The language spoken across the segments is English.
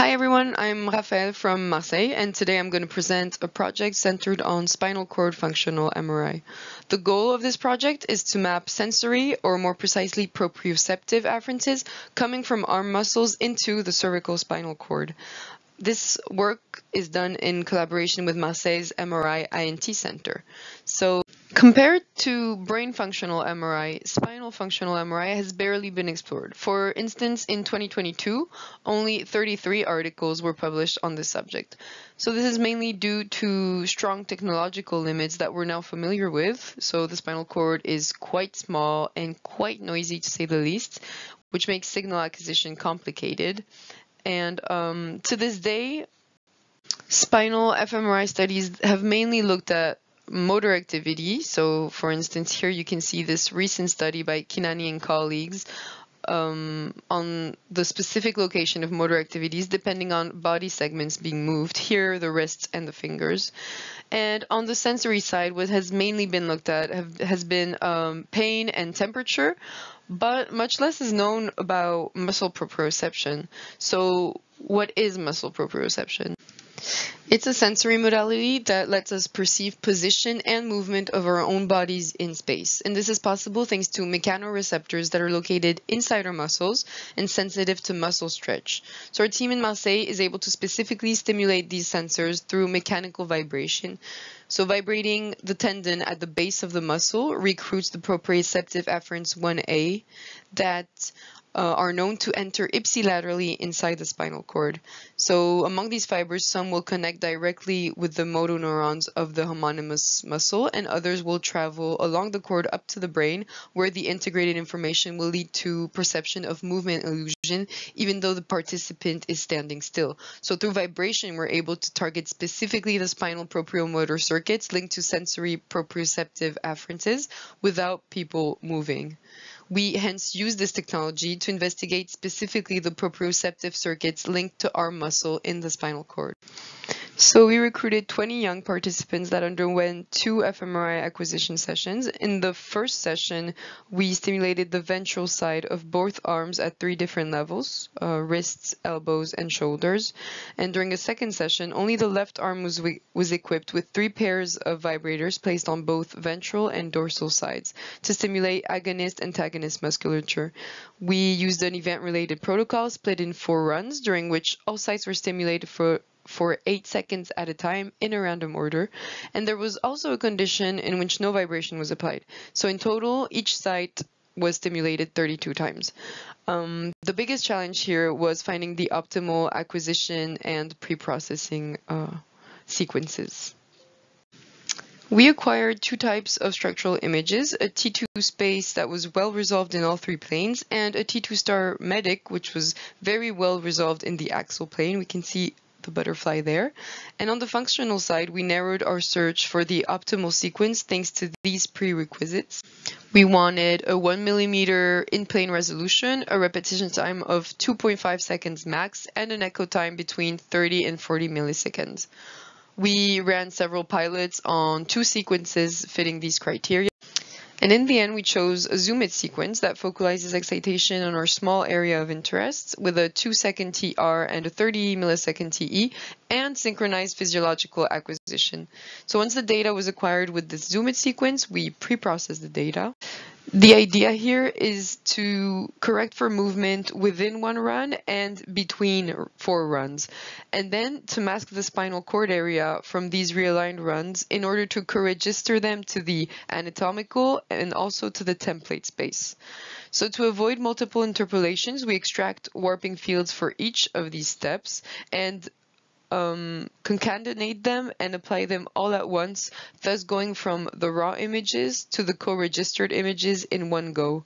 Hi everyone, I'm Raphaëlle from Marseille and today I'm going to present a project centered on spinal cord functional MRI. The goal of this project is to map sensory or more precisely proprioceptive afferences coming from arm muscles into the cervical spinal cord. This work is done in collaboration with Marseille's MRI INT Center. So Compared to brain functional MRI, spinal functional MRI has barely been explored. For instance, in 2022, only 33 articles were published on this subject. So this is mainly due to strong technological limits that we're now familiar with. So the spinal cord is quite small and quite noisy to say the least, which makes signal acquisition complicated. And um, to this day, spinal fMRI studies have mainly looked at motor activity. So for instance, here you can see this recent study by Kinany and colleagues um, on the specific location of motor activities depending on body segments being moved, here the wrists and the fingers. And on the sensory side, what has mainly been looked at have, has been um, pain and temperature, but much less is known about muscle proprioception. So what is muscle proprioception? It's a sensory modality that lets us perceive position and movement of our own bodies in space. And this is possible thanks to mechanoreceptors that are located inside our muscles and sensitive to muscle stretch. So our team in Marseille is able to specifically stimulate these sensors through mechanical vibration. So vibrating the tendon at the base of the muscle recruits the proprioceptive afferents 1A that uh, are known to enter ipsilaterally inside the spinal cord. So among these fibers, some will connect directly with the motor neurons of the homonymous muscle, and others will travel along the cord up to the brain, where the integrated information will lead to perception of movement illusion, even though the participant is standing still. So through vibration, we're able to target specifically the spinal propriomotor circuits linked to sensory proprioceptive afferences without people moving. We hence use this technology to investigate specifically the proprioceptive circuits linked to arm muscle in the spinal cord. So we recruited 20 young participants that underwent two fMRI acquisition sessions. In the first session, we stimulated the ventral side of both arms at three different levels, uh, wrists, elbows, and shoulders. And during a second session, only the left arm was, was equipped with three pairs of vibrators placed on both ventral and dorsal sides to stimulate agonist-antagonist musculature. We used an event-related protocol split in four runs, during which all sites were stimulated for for 8 seconds at a time in a random order. And there was also a condition in which no vibration was applied. So in total, each site was stimulated 32 times. Um, the biggest challenge here was finding the optimal acquisition and pre-processing uh, sequences. We acquired two types of structural images, a T2 space that was well resolved in all three planes and a T2 star medic, which was very well resolved in the axial plane. We can see the butterfly there. And on the functional side, we narrowed our search for the optimal sequence thanks to these prerequisites. We wanted a 1 millimeter in-plane resolution, a repetition time of 2.5 seconds max, and an echo time between 30 and 40 milliseconds. We ran several pilots on two sequences fitting these criteria. And in the end, we chose a ZOOMit sequence that focalizes excitation on our small area of interest with a 2 second TR and a 30 millisecond TE and synchronized physiological acquisition. So once the data was acquired with this ZOOMit sequence, we pre-processed the data. The idea here is to correct for movement within one run and between four runs, and then to mask the spinal cord area from these realigned runs in order to co-register them to the anatomical and also to the template space. So to avoid multiple interpolations, we extract warping fields for each of these steps and um, concatenate them and apply them all at once, thus going from the raw images to the co-registered images in one go.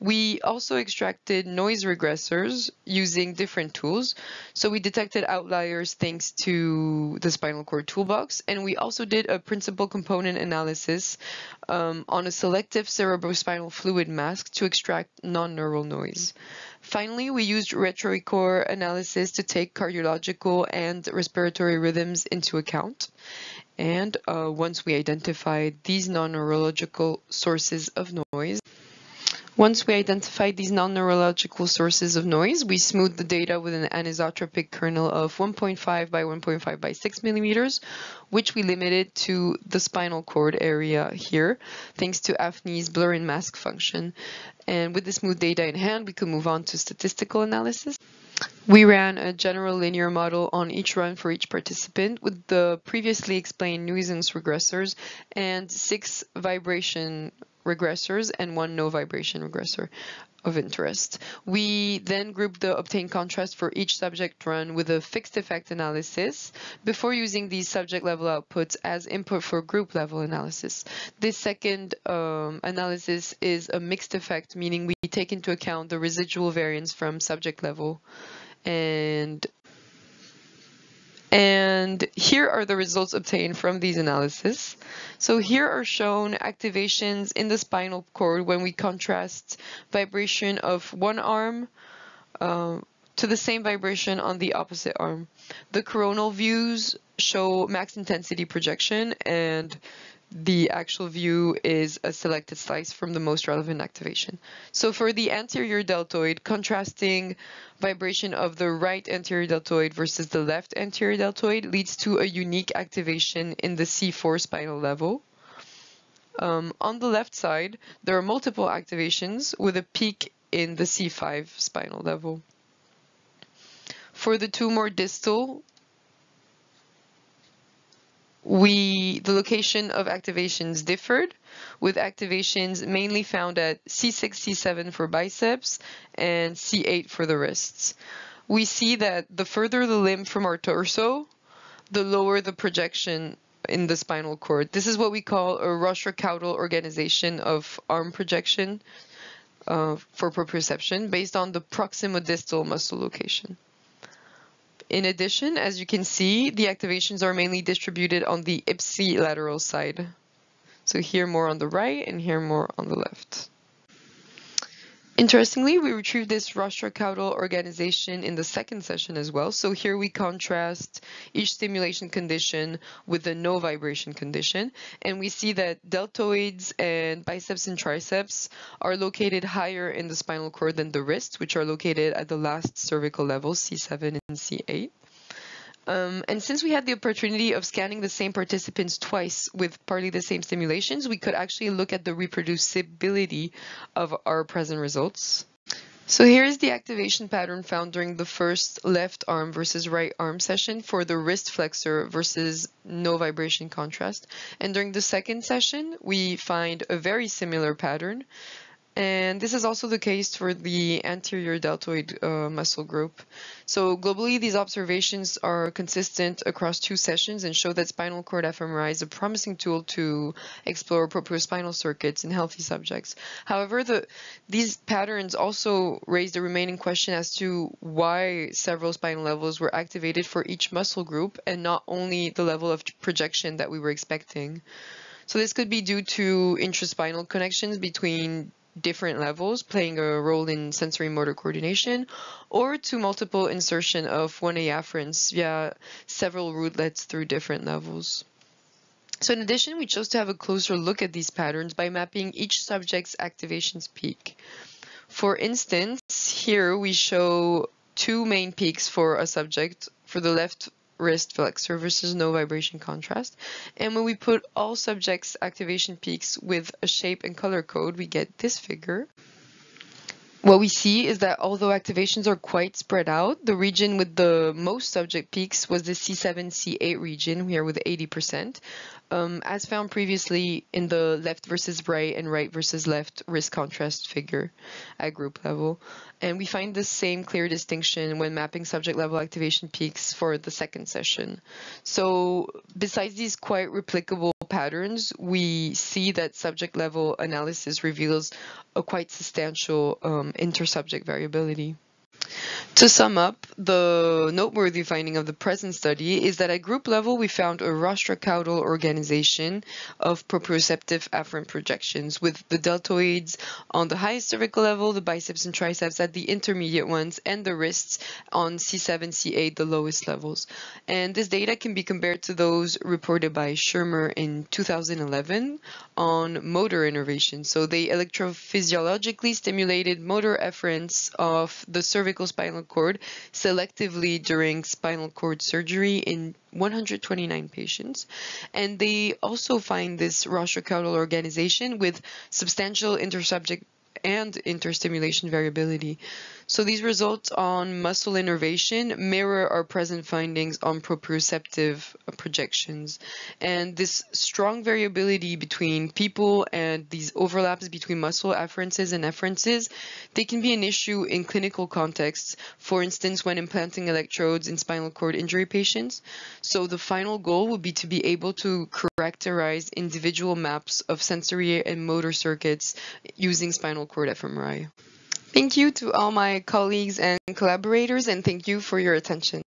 We also extracted noise regressors using different tools. So we detected outliers thanks to the spinal cord toolbox. And we also did a principal component analysis um, on a selective cerebrospinal fluid mask to extract non-neural noise. Finally, we used RETROICOR analysis to take cardiological and respiratory rhythms into account. And uh, once we identified these non-neurological sources of noise, Once we identified these non-neurological sources of noise, we smoothed the data with an anisotropic kernel of 1.5 by 1.5 by 6 millimeters, which we limited to the spinal cord area here, thanks to AFNI's blur and mask function. And with the smooth data in hand, we could move on to statistical analysis. We ran a general linear model on each run for each participant with the previously explained nuisance regressors and six vibration regressors and one no vibration regressor of interest. We then group the obtained contrast for each subject run with a fixed effect analysis before using these subject level outputs as input for group level analysis. This second um, analysis is a mixed effect, meaning we take into account the residual variance from subject level and and here are the results obtained from these analyses. So here are shown activations in the spinal cord when we contrast vibration of one arm uh, to the same vibration on the opposite arm. The coronal views show max intensity projection and the actual view is a selected slice from the most relevant activation. So for the anterior deltoid, contrasting vibration of the right anterior deltoid versus the left anterior deltoid leads to a unique activation in the C4 spinal level. Um, on the left side, there are multiple activations with a peak in the C5 spinal level. For the two more distal we the location of activations differed, with activations mainly found at C6, C7 for biceps and C8 for the wrists. We see that the further the limb from our torso, the lower the projection in the spinal cord. This is what we call a rostrocaudal organization of arm projection uh, for proprioception based on the proximodistal muscle location. In addition, as you can see, the activations are mainly distributed on the ipsilateral side. So here more on the right and here more on the left. Interestingly, we retrieved this rostrocaudal organization in the second session as well. So here we contrast each stimulation condition with the no vibration condition. And we see that deltoids and biceps and triceps are located higher in the spinal cord than the wrists, which are located at the last cervical level, C7 and C8. Um, and since we had the opportunity of scanning the same participants twice with partly the same stimulations, we could actually look at the reproducibility of our present results. So here is the activation pattern found during the first left arm versus right arm session for the wrist flexor versus no vibration contrast. And during the second session, we find a very similar pattern. And this is also the case for the anterior deltoid uh, muscle group. So globally, these observations are consistent across two sessions and show that spinal cord fMRI is a promising tool to explore propriospinal circuits in healthy subjects. However, the, these patterns also raise the remaining question as to why several spinal levels were activated for each muscle group and not only the level of projection that we were expecting. So this could be due to intraspinal connections between different levels playing a role in sensory motor coordination or to multiple insertion of 1A afferents via several rootlets through different levels. So in addition, we chose to have a closer look at these patterns by mapping each subject's activations peak. For instance, here we show two main peaks for a subject. For the left wrist flexor versus no vibration contrast. And when we put all subjects activation peaks with a shape and color code, we get this figure. What we see is that although activations are quite spread out, the region with the most subject peaks was the C7-C8 region here with 80%, um, as found previously in the left versus right and right versus left risk contrast figure at group level. And we find the same clear distinction when mapping subject level activation peaks for the second session. So besides these quite replicable patterns, we see that subject level analysis reveals a quite substantial um, intersubject variability. To sum up, the noteworthy finding of the present study is that at group level we found a rostrocaudal organization of proprioceptive afferent projections with the deltoids on the highest cervical level, the biceps and triceps at the intermediate ones, and the wrists on C7, C8, the lowest levels. And this data can be compared to those reported by Schirmer in 2011 on motor innervation. So they electrophysiologically stimulated motor efferents of the cervical spinal cord selectively during spinal cord surgery in 129 patients. And they also find this rostrocaudal organization with substantial intersubject and interstimulation variability. So these results on muscle innervation mirror our present findings on proprioceptive projections. And this strong variability between people and these overlaps between muscle afferences and efferences, they can be an issue in clinical contexts, for instance, when implanting electrodes in spinal cord injury patients. So the final goal would be to be able to characterize individual maps of sensory and motor circuits using spinal cord fMRI. Thank you to all my colleagues and collaborators and thank you for your attention.